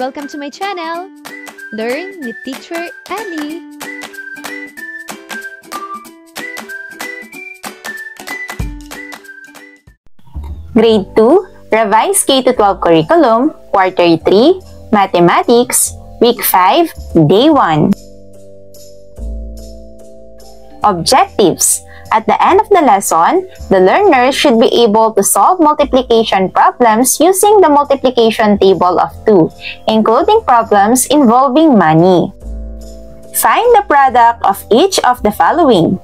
Welcome to my channel! Learn with Teacher Annie! Grade 2, Revised K-12 Curriculum, Quarter 3, Mathematics, Week 5, Day 1. Objectives At the end of the lesson, the learner should be able to solve multiplication problems using the multiplication table of 2, including problems involving money. Find the product of each of the following.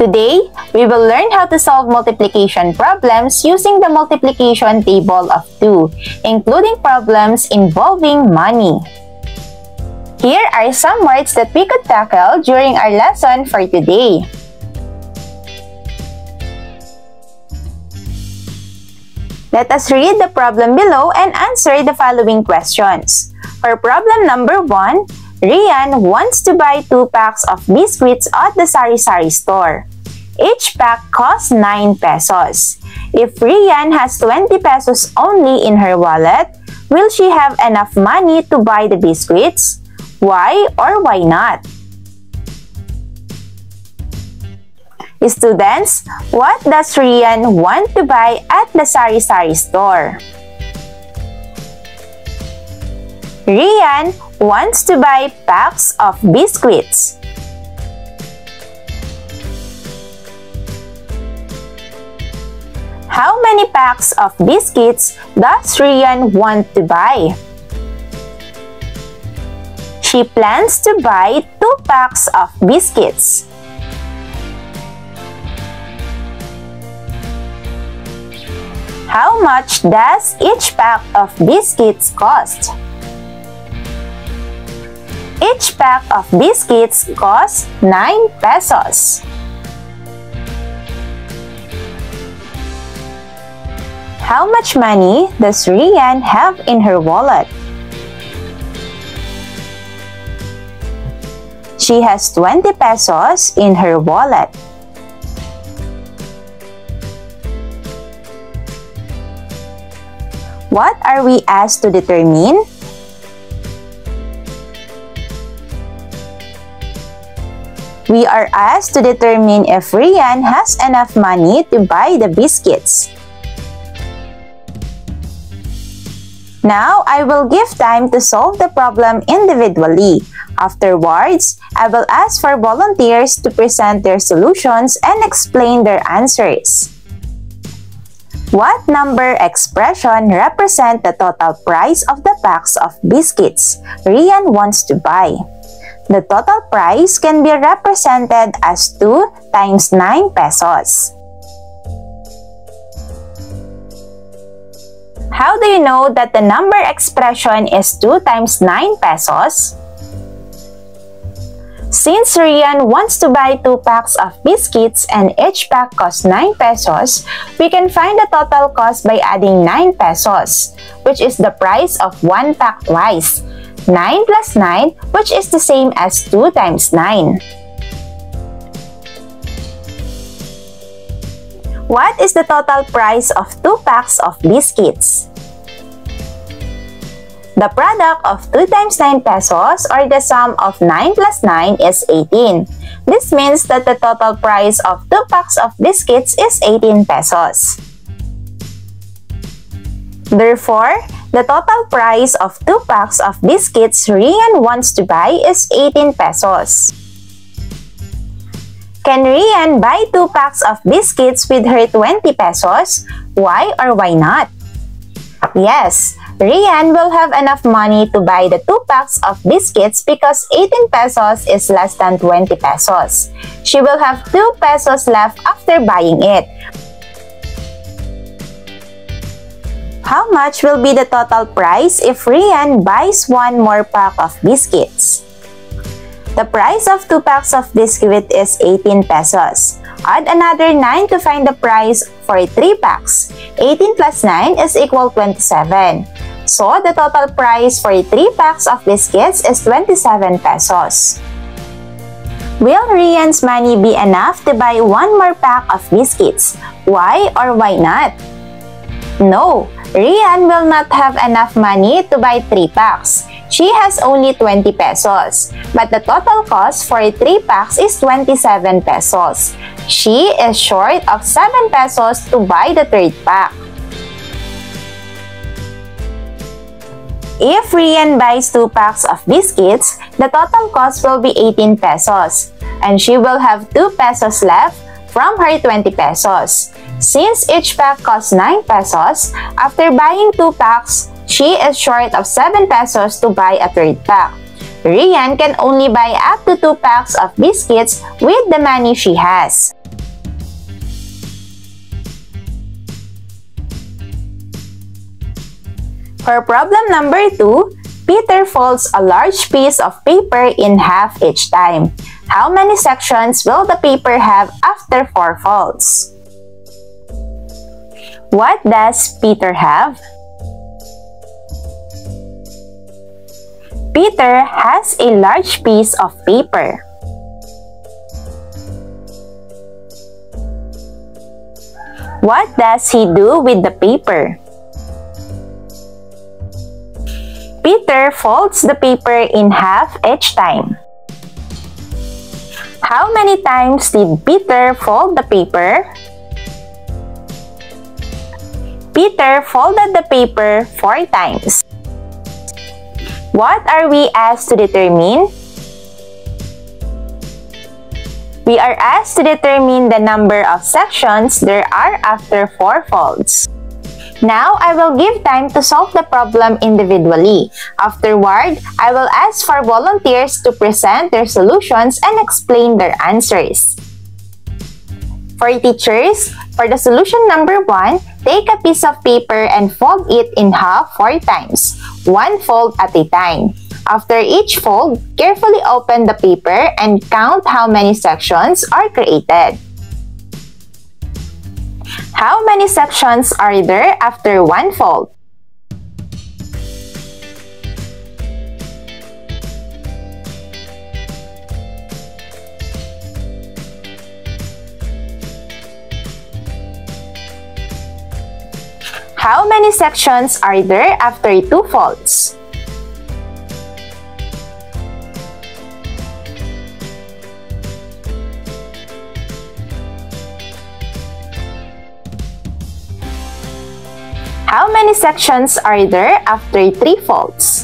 Today, we will learn how to solve multiplication problems using the multiplication table of 2, including problems involving money. Here are some words that we could tackle during our lesson for today. Let us read the problem below and answer the following questions. For problem number 1, Rian wants to buy 2 packs of biscuits at the sari-sari store. Each pack costs 9 pesos. If Rian has 20 pesos only in her wallet, will she have enough money to buy the biscuits? Why or why not? Students, what does Rian want to buy at the sari-sari store? Rian wants to buy packs of biscuits. How many packs of biscuits does Rian want to buy? She plans to buy two packs of biscuits. How much does each pack of biscuits cost? Each pack of biscuits costs 9 pesos. How much money does Rian have in her wallet? She has 20 pesos in her wallet. What are we asked to determine? We are asked to determine if Rian has enough money to buy the biscuits. Now, I will give time to solve the problem individually. Afterwards, I will ask for volunteers to present their solutions and explain their answers. What number expression represent the total price of the packs of biscuits Rian wants to buy? The total price can be represented as 2 times 9 pesos. How do you know that the number expression is 2 times 9 pesos? Since Rian wants to buy 2 packs of biscuits and each pack costs 9 pesos, we can find the total cost by adding 9 pesos, which is the price of 1 pack twice. 9 plus 9 which is the same as 2 times 9. What is the total price of 2 packs of biscuits? The product of 2 times 9 pesos or the sum of 9 plus 9 is 18. This means that the total price of 2 packs of biscuits is 18 pesos. Therefore, the total price of 2 packs of biscuits Rian wants to buy is 18 pesos. Can Rian buy 2 packs of biscuits with her 20 pesos? Why or why not? Yes, Rian will have enough money to buy the 2 packs of biscuits because 18 pesos is less than 20 pesos. She will have 2 pesos left after buying it. How much will be the total price if Rian buys one more pack of biscuits? The price of 2 packs of biscuit is 18 pesos. Add another 9 to find the price for 3 packs. 18 plus 9 is equal 27. So, the total price for 3 packs of biscuits is 27 pesos. Will Rian's money be enough to buy one more pack of biscuits? Why or why not? No, Rian will not have enough money to buy 3 packs. She has only 20 pesos, but the total cost for 3 packs is 27 pesos. She is short of 7 pesos to buy the third pack. If Rian buys 2 packs of biscuits, the total cost will be 18 pesos, and she will have 2 pesos left from her 20 pesos. Since each pack costs 9 pesos, after buying 2 packs, she is short of 7 pesos to buy a third pack. Rian can only buy up to 2 packs of biscuits with the money she has. For problem number 2, Peter folds a large piece of paper in half each time. How many sections will the paper have after 4 folds? What does Peter have? Peter has a large piece of paper. What does he do with the paper? Peter folds the paper in half each time. How many times did Peter fold the paper? Peter folded the paper four times. What are we asked to determine? We are asked to determine the number of sections there are after four folds. Now, I will give time to solve the problem individually. Afterward, I will ask for volunteers to present their solutions and explain their answers. For teachers, for the solution number 1, take a piece of paper and fold it in half 4 times, one fold at a time. After each fold, carefully open the paper and count how many sections are created. How many sections are there after one fold? How many sections are there after two folds? How many sections are there after 3 folds?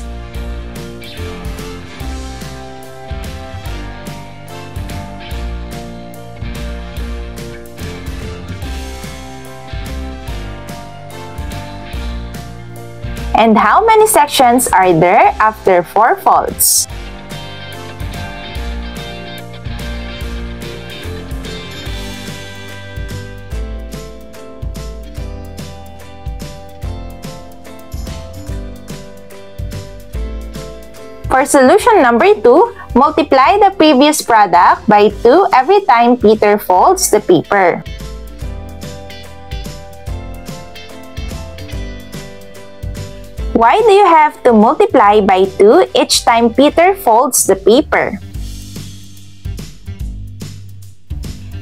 And how many sections are there after 4 folds? For solution number 2, multiply the previous product by 2 every time Peter folds the paper. Why do you have to multiply by 2 each time Peter folds the paper?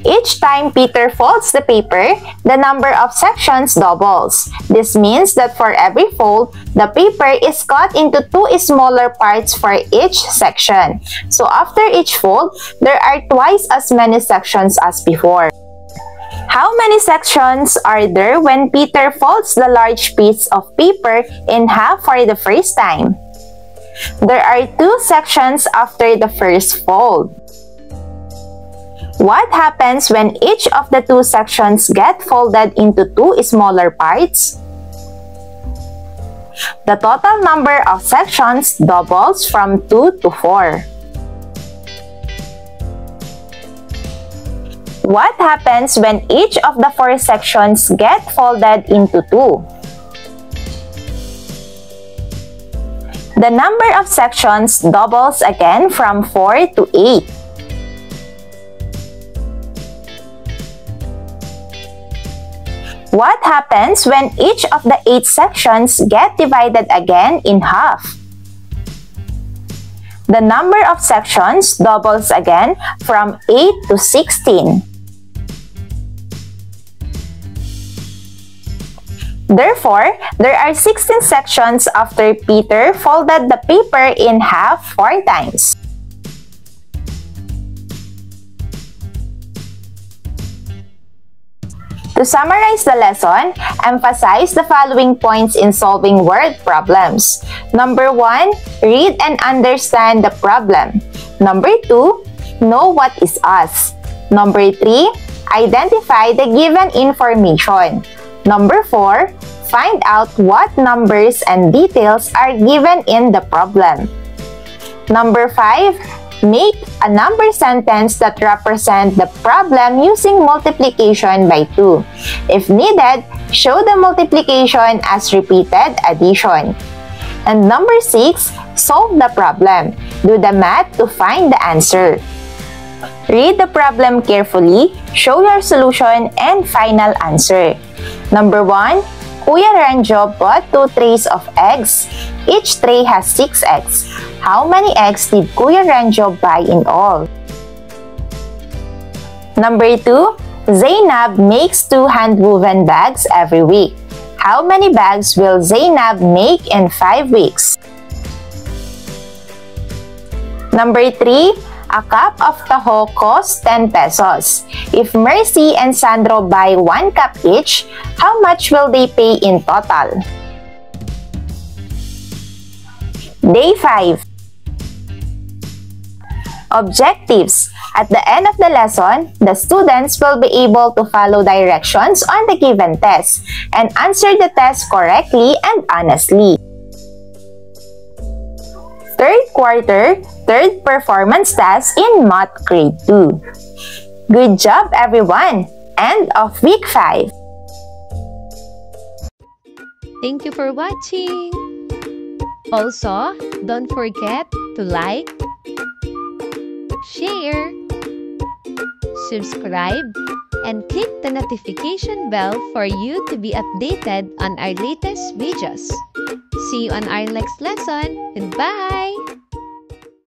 Each time Peter folds the paper, the number of sections doubles. This means that for every fold, the paper is cut into two smaller parts for each section. So after each fold, there are twice as many sections as before. How many sections are there when Peter folds the large piece of paper in half for the first time? There are two sections after the first fold. What happens when each of the two sections get folded into two smaller parts? The total number of sections doubles from 2 to 4. What happens when each of the four sections get folded into 2? The number of sections doubles again from 4 to 8. What happens when each of the 8 sections get divided again in half? the number of sections doubles again from 8 to 16. Therefore, there are 16 sections after Peter folded the paper in half four times. To summarize the lesson, emphasize the following points in solving word problems. Number 1, read and understand the problem. Number 2, know what is us. Number 3, identify the given information. Number 4, find out what numbers and details are given in the problem. Number 5, Make a number sentence that represent the problem using multiplication by 2. If needed, show the multiplication as repeated addition. And number 6, solve the problem. Do the math to find the answer. Read the problem carefully, show your solution, and final answer. Number 1, Kuya Renjo bought two trays of eggs. Each tray has 6 eggs. How many eggs did Kuya Renjo buy in all? Number 2. Zainab makes two hand-woven bags every week. How many bags will Zainab make in 5 weeks? Number 3. A cup of taho costs 10 pesos. If Mercy and Sandro buy 1 cup each, how much will they pay in total? Day 5 Objectives At the end of the lesson, the students will be able to follow directions on the given test and answer the test correctly and honestly. Third quarter, third performance test in Math Grade 2. Good job, everyone! End of week 5. Thank you for watching! Also, don't forget to like, share, subscribe, and click the notification bell for you to be updated on our latest videos. See you on our next lesson. Goodbye!